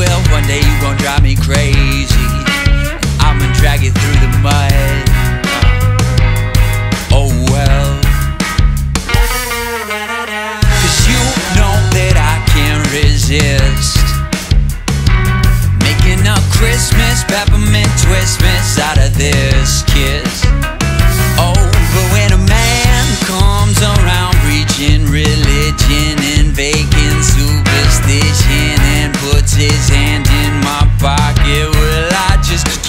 Well, one day you gon' drive me crazy. I'm gonna drag you through the mud. Oh well. Cause you know that I can't resist Making a Christmas peppermint twistmas out of this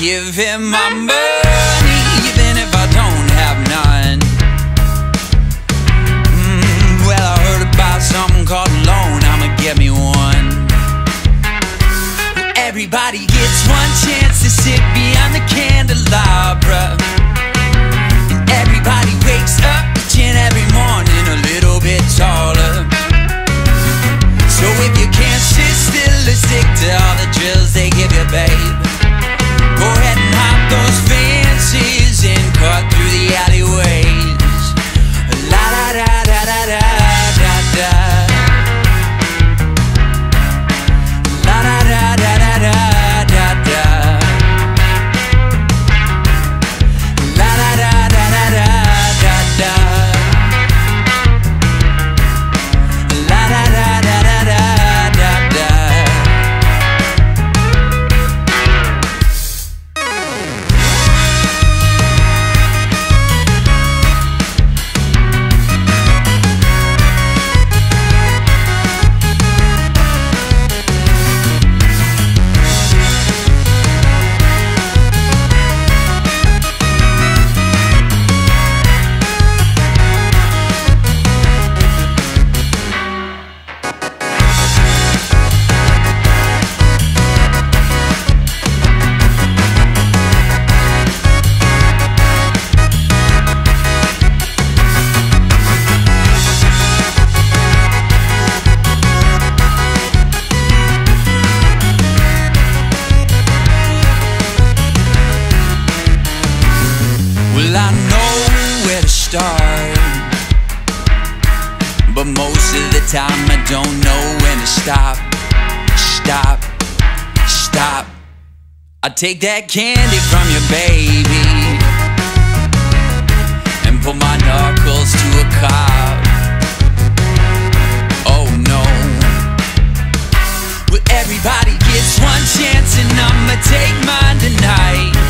give him my money even if I don't have none? Mm, well, I heard about something called a loan. I'ma get me one. Everybody gets one chance to sit behind the candelabra. And everybody wakes up each and every morning a little bit taller. So if you can't sit still stick to all the drills they give you, babe, start, but most of the time I don't know when to stop. Stop, stop. I take that candy from your baby and put my knuckles to a cop. Oh no. Well, everybody gets one chance, and I'ma take mine tonight.